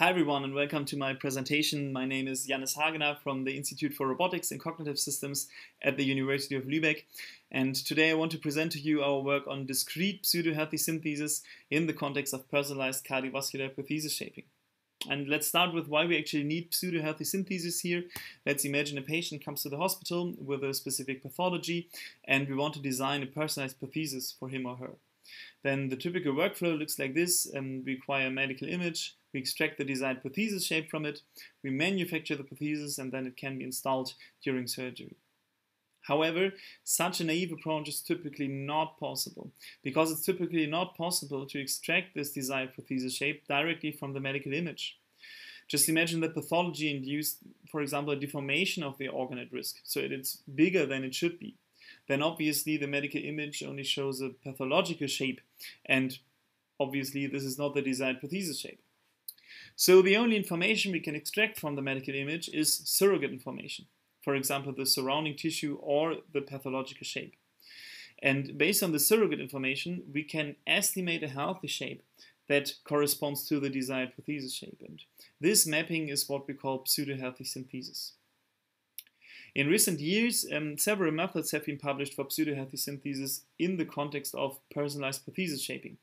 Hi everyone and welcome to my presentation. My name is Jannis Hagenah from the Institute for Robotics and Cognitive Systems at the University of Lübeck. And today I want to present to you our work on discrete pseudo-healthy synthesis in the context of personalized cardiovascular prosthesis shaping. And let's start with why we actually need pseudo-healthy synthesis here. Let's imagine a patient comes to the hospital with a specific pathology and we want to design a personalized prosthesis for him or her. Then the typical workflow looks like this. Um, we require a medical image, we extract the desired prosthesis shape from it, we manufacture the prosthesis, and then it can be installed during surgery. However, such a naive approach is typically not possible, because it's typically not possible to extract this desired prosthesis shape directly from the medical image. Just imagine the pathology induced, for example, a deformation of the organ at risk, so it's bigger than it should be. Then obviously the medical image only shows a pathological shape, and obviously this is not the desired prosthesis shape. So the only information we can extract from the medical image is surrogate information, for example, the surrounding tissue or the pathological shape. And based on the surrogate information, we can estimate a healthy shape that corresponds to the desired prosthesis shape. And this mapping is what we call pseudo-healthy synthesis. In recent years, um, several methods have been published for pseudo-healthy synthesis in the context of personalized prosthesis shaping.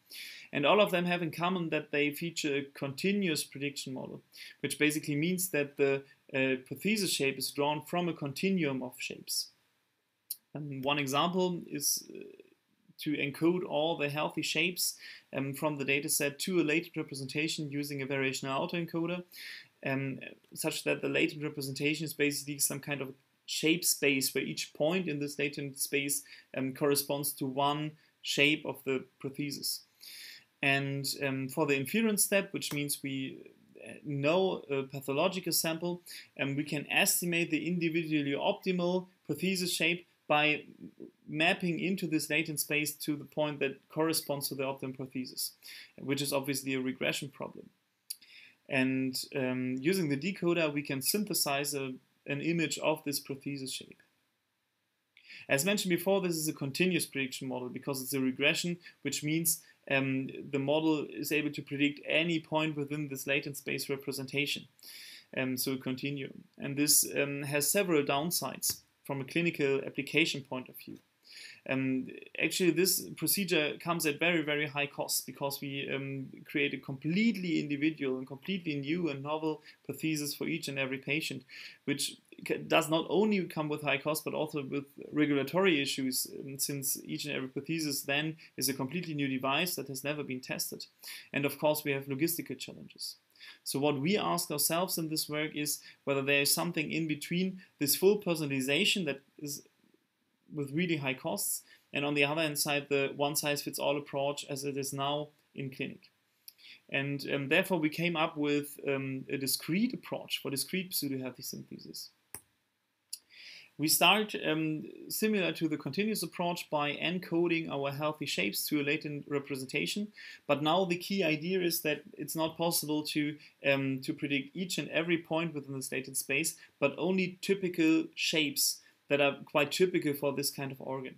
And all of them have in common that they feature a continuous prediction model, which basically means that the uh, prosthesis shape is drawn from a continuum of shapes. And one example is uh, to encode all the healthy shapes um, from the dataset to a latent representation using a variational autoencoder, um, such that the latent representation is basically some kind of shape space where each point in this latent space um, corresponds to one shape of the prosthesis. And um, for the inference step, which means we uh, know a pathological sample, and um, we can estimate the individually optimal prosthesis shape by mapping into this latent space to the point that corresponds to the optimal prosthesis, which is obviously a regression problem. And um, using the decoder, we can synthesize a an image of this prosthesis shape. As mentioned before, this is a continuous prediction model because it's a regression, which means um, the model is able to predict any point within this latent space representation. Um, so continuum. And this um, has several downsides from a clinical application point of view. Um, actually, this procedure comes at very, very high cost because we um, create a completely individual and completely new and novel prosthesis for each and every patient, which does not only come with high cost but also with regulatory issues um, since each and every prosthesis then is a completely new device that has never been tested. And of course, we have logistical challenges. So what we ask ourselves in this work is whether there is something in between this full personalization that is with really high costs, and on the other hand side, the one-size-fits-all approach as it is now in clinic. And um, therefore, we came up with um, a discrete approach for discrete pseudo-healthy synthesis. We start um, similar to the continuous approach by encoding our healthy shapes to a latent representation. But now the key idea is that it's not possible to, um, to predict each and every point within this latent space, but only typical shapes that are quite typical for this kind of organ.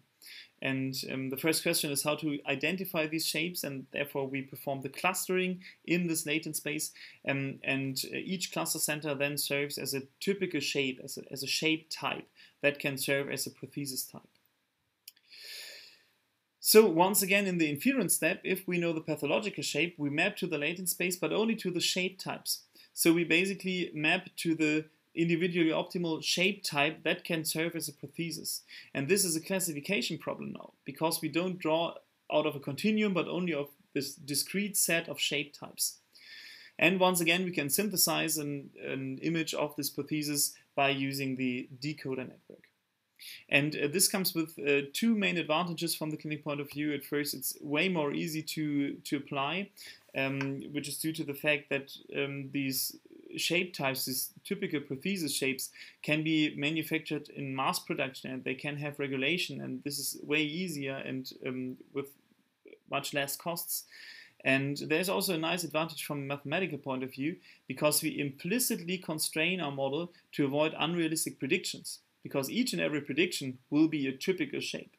And um, the first question is how to identify these shapes, and therefore we perform the clustering in this latent space. Um, and uh, each cluster center then serves as a typical shape, as a, as a shape type that can serve as a prosthesis type. So once again, in the inference step, if we know the pathological shape, we map to the latent space, but only to the shape types. So we basically map to the individually optimal shape type that can serve as a prosthesis. And this is a classification problem now, because we don't draw out of a continuum, but only of this discrete set of shape types. And once again, we can synthesize an, an image of this prosthesis by using the decoder network. And uh, this comes with uh, two main advantages from the clinic point of view. At first, it's way more easy to, to apply, um, which is due to the fact that um, these shape types, these typical prosthesis shapes, can be manufactured in mass production and they can have regulation, and this is way easier and um, with much less costs. And there's also a nice advantage from a mathematical point of view because we implicitly constrain our model to avoid unrealistic predictions because each and every prediction will be a typical shape.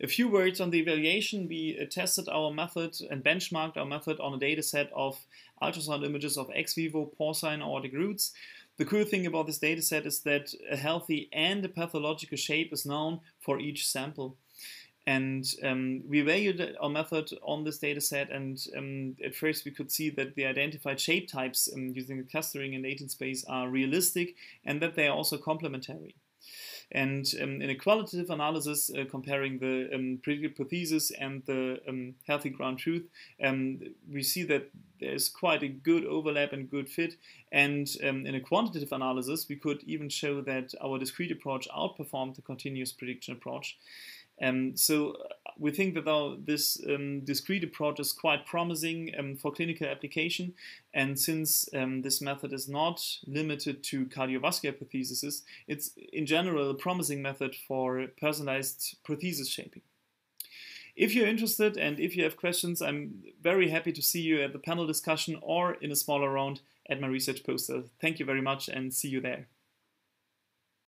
A few words on the evaluation. We uh, tested our method and benchmarked our method on a data set of ultrasound images of ex vivo porcine aortic roots. The cool thing about this data set is that a healthy and a pathological shape is known for each sample. And um, we evaluated our method on this data set, and um, at first we could see that the identified shape types um, using the clustering and latent space are realistic and that they are also complementary. And um, in a qualitative analysis, uh, comparing the um, prosthesis and the um, healthy ground truth, um, we see that there's quite a good overlap and good fit. And um, in a quantitative analysis, we could even show that our discrete approach outperformed the continuous prediction approach. Um, so uh, we think that our, this um, discrete approach is quite promising um, for clinical application. And since um, this method is not limited to cardiovascular prostheses, it's in general a promising method for personalized prosthesis shaping. If you're interested and if you have questions, I'm very happy to see you at the panel discussion or in a smaller round at my research poster. Thank you very much and see you there.